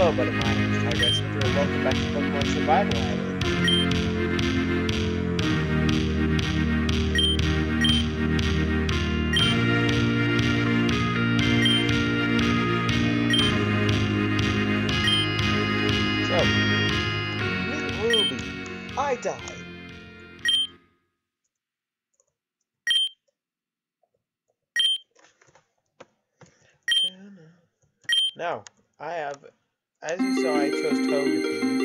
Hello, buddy. My name is Tigress, and welcome back to Pokemon Survival Island. So, Ruby. I died. Now, I have, as you saw, I chose Togepi.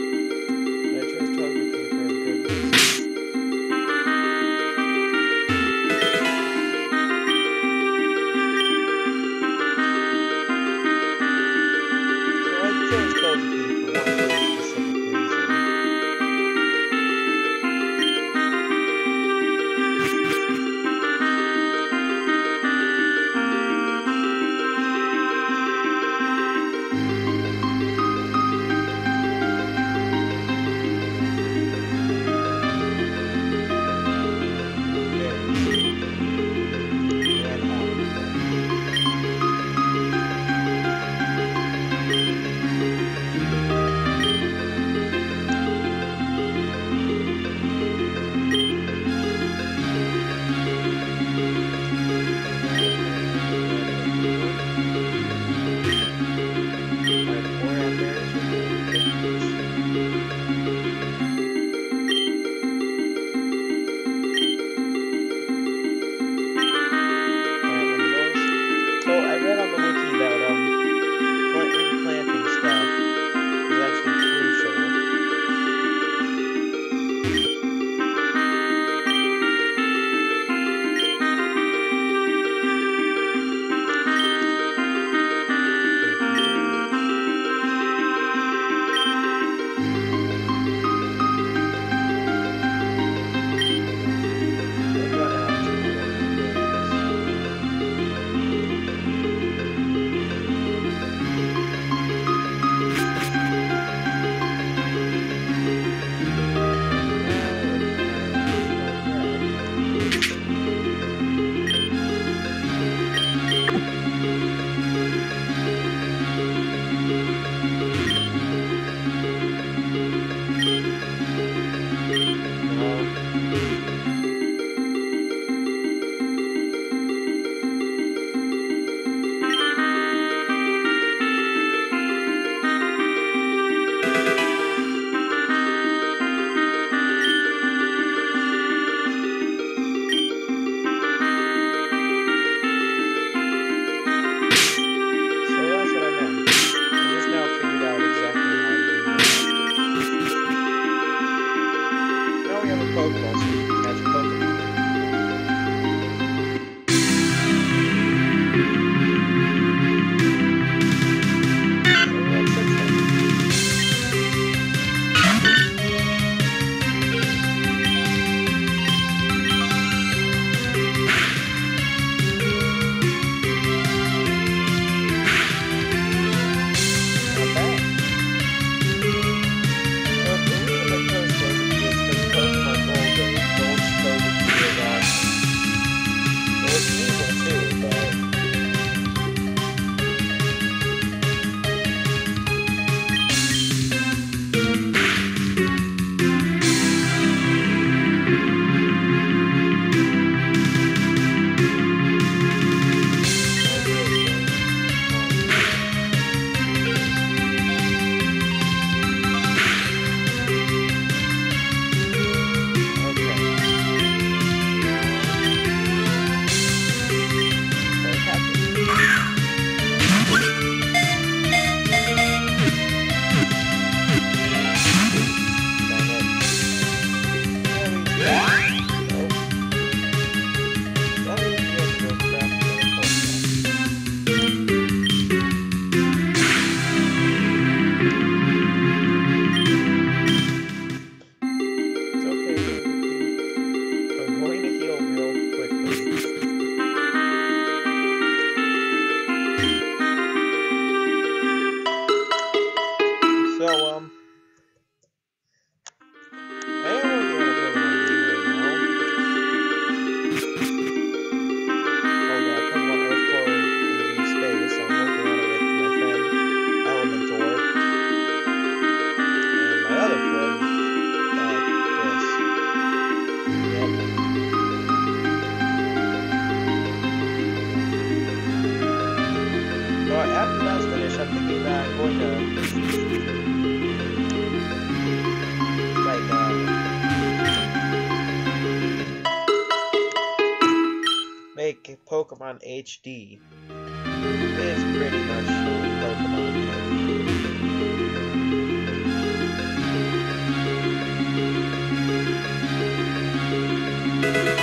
Going to uh, make Pokemon HD. It's pretty much Pokemon. Okay.